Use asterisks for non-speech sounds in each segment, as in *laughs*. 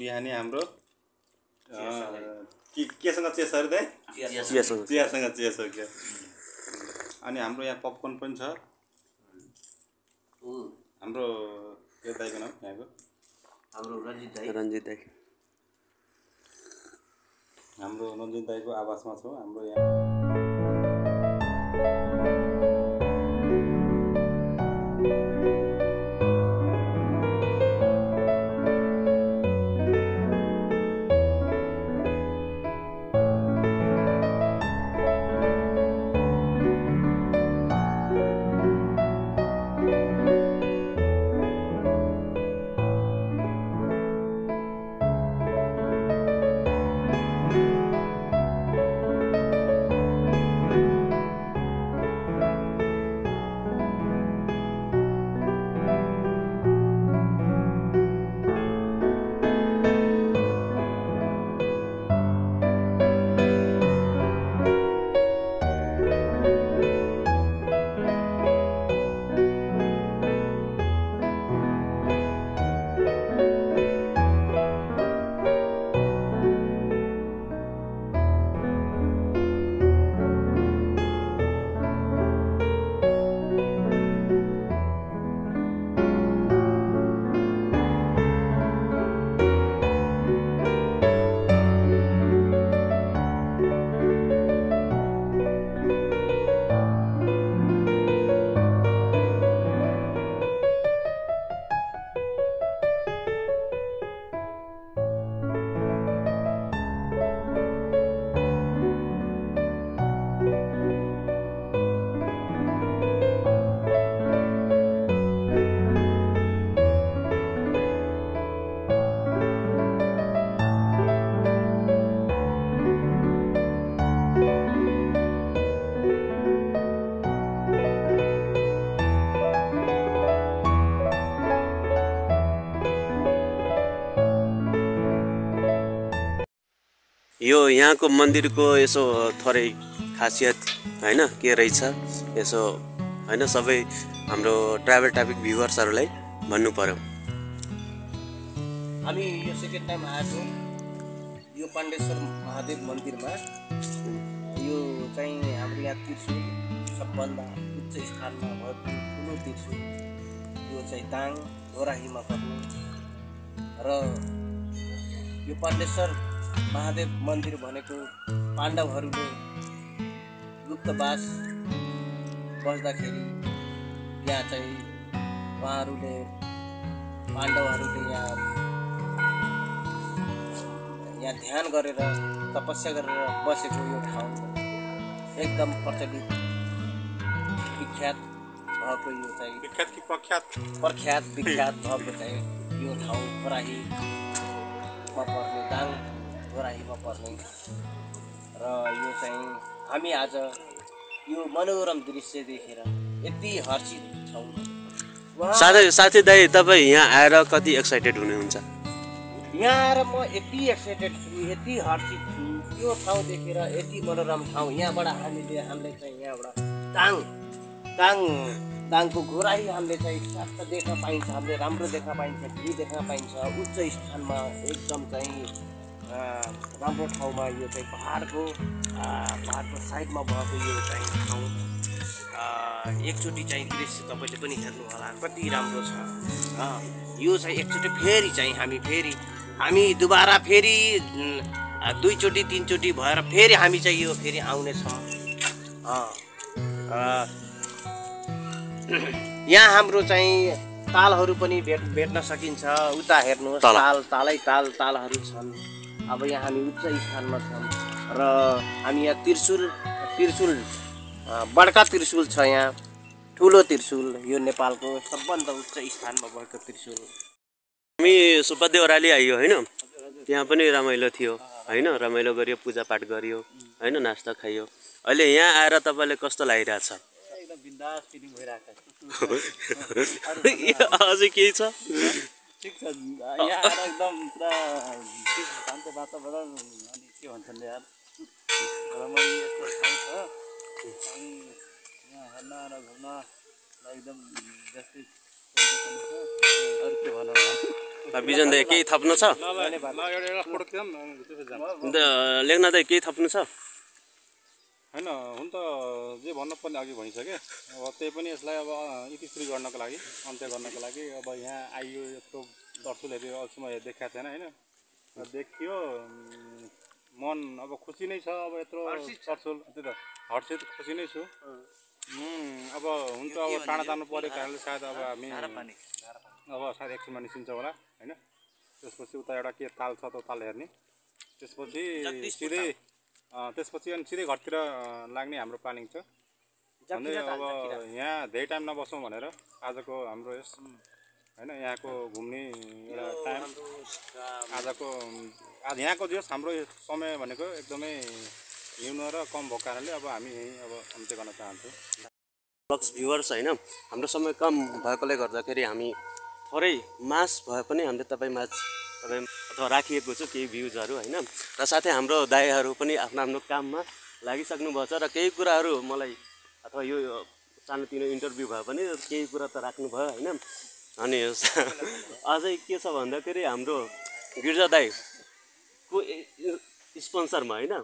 बिहानी हाम्रो। केसँग चेस अरे दाइ? चियासँग चेस हो क्या अनि हाम्रो यहाँ पपकर्न पनि छ। हाम्रो यो दाइको नाम यहाँको? हाम्रो रञ्जित दाई। रन्जित दाई। हाम्रो रञ्जित दाईको आवासमा छौँ। हाम्रो यहाँ यो यहाँको मन्दिरको यसो थोरै खासियत होइन के रहेछ? यसो होइन सबै हाम्रो ट्राभल ट्राफिक भ्युवर्सहरूलाई भन्नु पऱ्यो हामी यो सेकेन्ड टाइम आएको यो पाण्डेश्वर महादेव मन्दिरमा। यो चाहिँ हाम्रो यहाँ त्रिशुल सबभन्दा उच्च स्थानमा भएको ठुलो त्रिशुल। यो चाहिँ दाङ घोराहीमा पर्ने। र यो पाण्डेश्वर महादेव मन्दिर भनेको पाण्डवहरूले गुप्तवास बस्दाखेरि यहाँ चाहिँ उहाँहरूले पाण्डवहरूले यहाँ यहाँ ध्यान गरेर तपस्या गरेर बसेको यो ठाउँ एकदम प्रचलित विख्यात भएको यो चाहिँ विख्यात कि प्रख्यात? प्रख्यात विख्यात *laughs* भएको चाहिँ यो ठाउँ घोराहीमा पर्ने दाङ। घोराहीमा पर्ने। र यो चाहिँ हामी आज यो मनोरम दृश्य देखेर यति हर्षित छौँ। साथै साथी दाई तपाईँ यहाँ आएर कति एक्साइटेड हुनुहुन्छ? यहाँ आएर म यति एक्साइटेड छु यति हर्षित छु। यो ठाउँ देखेर यति मनोरम ठाउँ यहाँबाट हामीले हामीले चाहिँ यहाँबाट दाङ दाङ दाङको घोराही हामीले चाहिँ स्वास्थ्य देख्न पाइन्छ हामीले राम्रो देख्न पाइन्छ भ्यू देख्न पाइन्छ उच्च स्थानमा एकदम चाहिँ राम्रो ठाउँमा यो चाहिँ पहाडको पहाडको साइडमा भएको यो चाहिँ ठाउँ। एकचोटि चाहिँ दृश्य तपाईँले पनि हेर्नु होला कति राम्रो छ। यो चाहिँ एकचोटि फेरि चाहिँ हामी फेरि हामी दुबारा फेरि दुईचोटि तिनचोटि भएर फेरि हामी चाहिँ यो फेरि आउनेछौँ। *clears throat* यहाँ हाम्रो चाहिँ तालहरू पनि भेट भेट्न सकिन्छ। उता हेर्नुहोस्। ताल तालै ताल तालहरू छन्। अब यहाँ हामी उच्च स्थानमा छौँ र हामी यहाँ त्रिशुल त्रिशुल बड्का त्रिशुल छ यहाँ। ठुलो त्रिशुल यो नेपालको सबभन्दा उच्च स्थानमा भएको त्रिशुल। हामी सुब्बा देउराली आइयो होइन? त्यहाँ पनि रमाइलो थियो होइन? रमाइलो गरियो पूजापाठ गरियो होइन? नास्ता खाइयो। अहिले यहाँ आएर तपाईँलाई कस्तो लागिरहेछ? एकदम बिन्दास फिलिङ भइरहेको *laughs* अझै केही छ? ठिक छ। यहाँ आएर एकदम पुरा शान्त वातावरण अनि के भन्छन् यार रमाइलो यस्तो ठाउँ छ। अनि यहाँ हेर्न र घुम्नलाई एकदम जस्तै अरू के भनौँ बिजन दाई केही थप्नु छ? लेख्न दाई केही थप्नु छ? होइन हुन त जे भन्नुपर्ने अघि भनिसकेँ अब त्यही पनि यसलाई अब इतिश्री गर्नको लागि अन्त्य गर्नको लागि अब यहाँ आइयो यत्रो दर्शकहरू अहिलेसम्म देखाएको थिएन होइन? देखियो मन अब खुसी नै छ अब यत्रो दर्शक त्यही त हर्षित खुसी नै छु। अब हुन्छ अब टाढा जानु परेको कारणले सायद अब हामी अब सायद एकछिनमा निस्किन्छ होला होइन? त्यसपछि उता एउटा के ताल छ त्यो ताल हेर्ने। त्यसपछि सिधै त्यसपछि अनि सिधै घरतिर लाग्ने हाम्रो प्लानिङ छ भन्दै अब यहाँ धेरै टाइम नबसौँ भनेर आजको हाम्रो यस होइन यहाँको घुम्ने एउटा टाइम। आजको आज यहाँको जस हाम्रो समय भनेको एकदमै न्यून र कम भएको कारणले अब हामी यहीँ अब अन्त्य गर्न चाहन्छौँ ब्लग्स भ्युवर्स होइन हाम्रो समय कम भएकोले गर्दाखेरि हामी थोरै मास भए पनि हामीले तपाईँ माझ अथवा राखिएको छ केही भ्युजहरू होइन? र साथै हाम्रो दाईहरू पनि आफ्नो आफ्नो काममा लागिसक्नु भएको छ र केही कुराहरू मलाई अथवा यो सानोतिनो इन्टरभ्यू भए पनि केही कुरा त राख्नुभयो होइन? अनि *laughs* अझै के छ भन्दाखेरि हाम्रो गिर्जा दाईको स्पोन्सरमा होइन?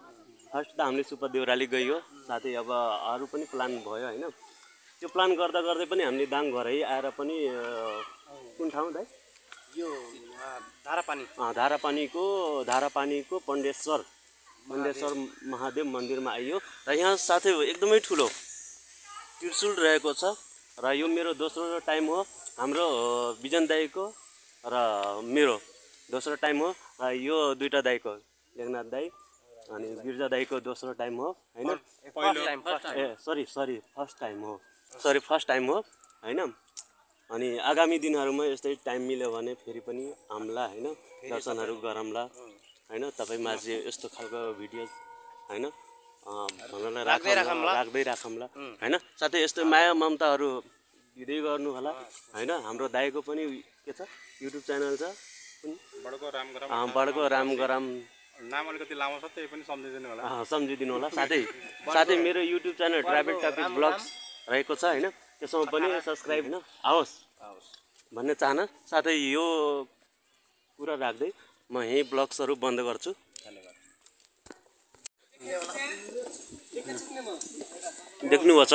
फर्स्ट त हामीले सुपर देउराली गइयो साथै अब अरू पनि प्लान भयो होइन? त्यो प्लान गर्दा गर्दै पनि हामीले दाङ घरै आएर पनि कुन ठाउँ दाइ यो धारापानी। धारापानीको धारापानीको पण्डेश्वर पण्डेश्वर महादेव मन्दिरमा आइयो। र यहाँ साथै एकदमै ठुलो त्रिशुल रहेको छ। र यो मेरो दोस्रो टाइम हो हाम्रो बिजन दाईको र मेरो दोस्रो टाइम हो। र यो दुइटा दाईको लेखनाथ दाई अनि गिर्जा दाईको दोस्रो टाइम हो होइन? ए सरी सरी फर्स्ट टाइम हो। सरी फर्स्ट टाइम हो होइन? अनि आगामी दिनहरूमा यस्तै टाइम मिल्यो भने फेरि पनि आउँला होइन? दर्शनहरू गरौँला होइन? तपाईँ माझ यस्तो खालको भिडियोज होइन? राख्दै राखौँला। राख्दै राखौँला होइन? साथै यस्तो माया ममताहरू दिँदै गर्नु होला होइन? हाम्रो दाईको पनि के छ? युट्युब च्यानल छ? बडको राम गरम अँ, बडको राम गराम। नाम अलिकति लामो छ त्यही पनि सम्झिदिनु होला। सम्झिदिनु होला। साथै साथै मेरो YouTube channel travel topic blogs रहेको छ होइन? त्यसमा पनि सब्सक्राइब होइन आओस्। भन्ने चाहना। साथै यो कुरा राख्दै म यहीँ ब्लग्सहरू बन्द गर्छु। देख्नुभएको छ